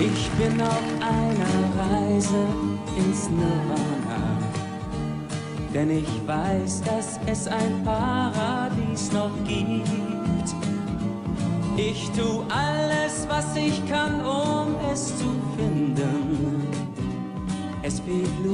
Ich bin auf einer Reise ins Nirvana, denn ich weiß, dass es ein Paradies noch gibt. Ich tu alles, was ich kann, um es zu finden. Es fehlt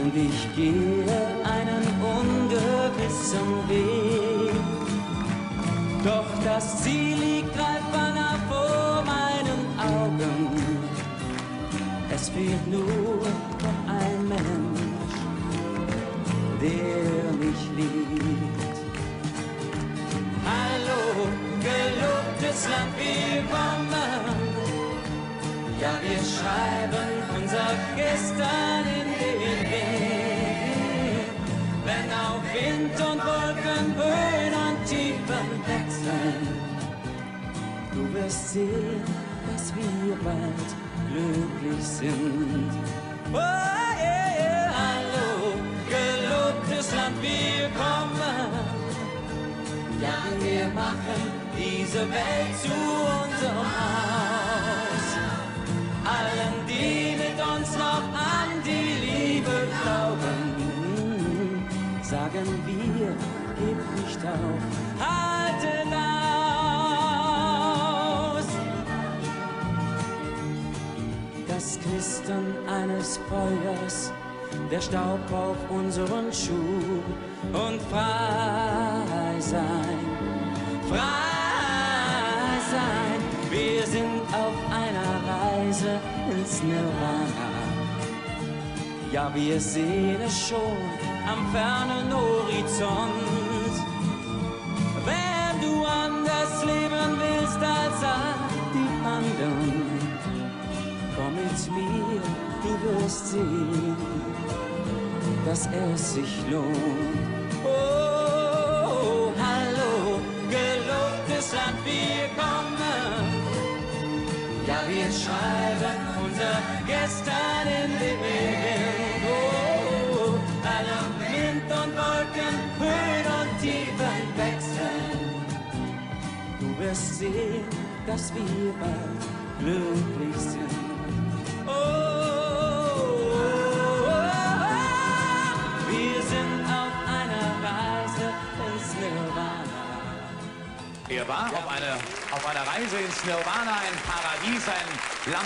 und ich gehe einen ungewissen Weg. Doch das Ziel liegt greifbar vor meinen Augen. Es fehlt nur ein Mensch, der mich liebt. Hallo, gelobtes Land, willkommen. Ja, wir schreiben unser Gestern in den Wind. Wenn auch Wind und Wolken, Höhen und Tiefen wechseln, du wirst sehen, dass wir bald glücklich sind. Oh, yeah, yeah. Hallo, gelobtes Land, willkommen. Ja, wir machen diese Welt zu unserem Haus. Wir, gebt nicht auf, haltet aus. Das Knistern eines Feuers, der Staub auf unseren Schuh und frei sein, frei sein. Wir sind auf einer Reise ins Nirvana. Ja, wir sehen es schon am fernen Horizont. Wenn du anders leben willst als all die anderen, komm mit mir, du wirst sehen, dass es sich lohnt. Oh, hallo, gelobtes Land, wir kommen. Ja, wir schreiben unser Gestern wirst sehen, dass wir bald glücklich sind. Oh, oh, oh, wir sind auf einer Reise ins Nirvana. Er war auf, eine, auf einer Reise ins Nirvana, ein Paradies, ein Land.